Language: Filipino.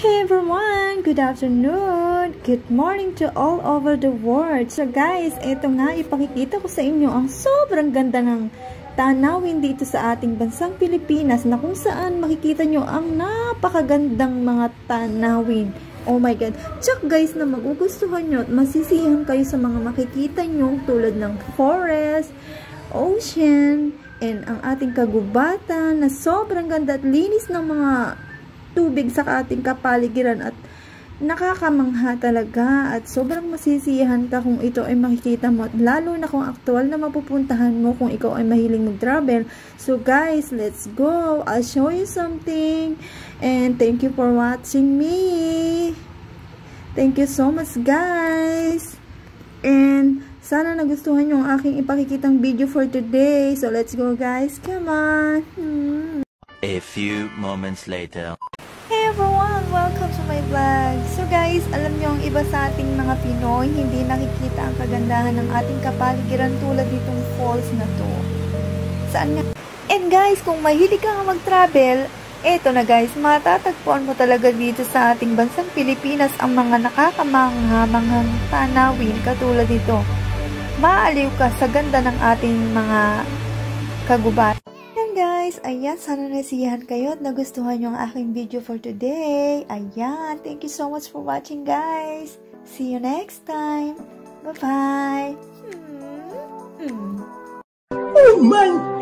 Hey everyone! Good afternoon! Good morning to all over the world! So guys, ito nga, ipakikita ko sa inyo ang sobrang ganda ng tanawin dito sa ating bansang Pilipinas na kung saan makikita nyo ang napakagandang mga tanawin. Oh my God! Check guys na magugustuhan nyo at masisiyahan kayo sa mga makikita nyo tulad ng forest, ocean, and ang ating kagubatan na sobrang ganda at linis ng mga tubig sa ating kapaligiran at nakakamangha talaga at sobrang masisiyahan ka kung ito ay makikita mo at lalo na kung aktual na mapupuntahan mo kung ikaw ay mahiling mag-travel. So guys, let's go! I'll show you something and thank you for watching me! Thank you so much guys! And sana nagustuhan yung aking ipakikitang video for today. So let's go guys! Come on! Hmm. A few moments later. Hey everyone! Welcome to my vlog! So guys, alam nyo ang iba sa ating mga Pinoy, hindi nakikita ang kagandahan ng ating kapaligiran tulad nitong falls na to. Saan nga? And guys, kung mahilig ka mag-travel, eto na guys, matatagpuan mo talaga dito sa ating bansang Pilipinas ang mga nakakamangha-manghang tanawin katulad nito. Maaliw ka sa ganda ng ating mga kagubat guys, ayan, sana nasiyahan kayo at nagustuhan yung aking video for today. Ayan, thank you so much for watching guys. See you next time. Bye-bye. Hmm. Hmm. Oh my!